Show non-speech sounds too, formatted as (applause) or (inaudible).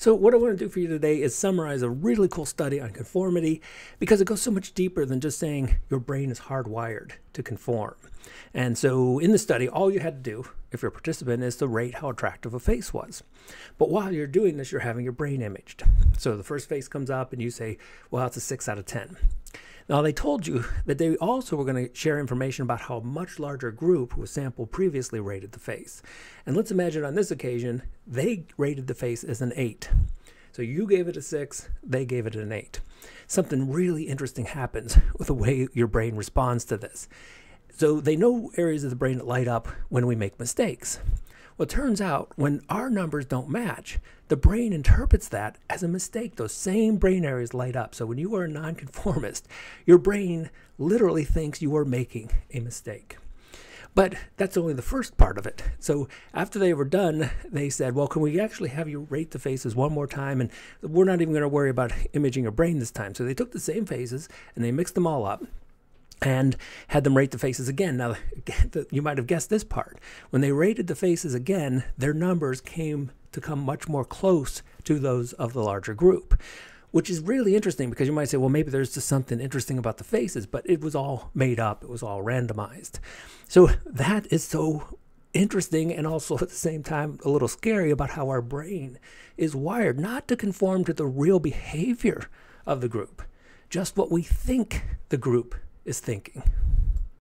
So, what I want to do for you today is summarize a really cool study on conformity because it goes so much deeper than just saying your brain is hardwired to conform. And so, in the study, all you had to do, if you're a participant, is to rate how attractive a face was. But while you're doing this, you're having your brain imaged. So, the first face comes up, and you say, Well, it's a 6 out of 10. Now, they told you that they also were going to share information about how a much larger group who was sampled previously rated the face. And let's imagine on this occasion, they rated the face as an 8. So you gave it a 6, they gave it an 8. Something really interesting happens with the way your brain responds to this. So they know areas of the brain that light up when we make mistakes. Well, it turns out when our numbers don't match, the brain interprets that as a mistake. Those same brain areas light up. So when you are a nonconformist, your brain literally thinks you are making a mistake. But that's only the first part of it. So after they were done, they said, well, can we actually have you rate the faces one more time? And we're not even going to worry about imaging your brain this time. So they took the same faces and they mixed them all up and had them rate the faces again. Now, (laughs) you might have guessed this part. When they rated the faces again, their numbers came to come much more close to those of the larger group, which is really interesting because you might say, well, maybe there's just something interesting about the faces, but it was all made up, it was all randomized. So that is so interesting and also (laughs) at the same time a little scary about how our brain is wired not to conform to the real behavior of the group, just what we think the group is thinking.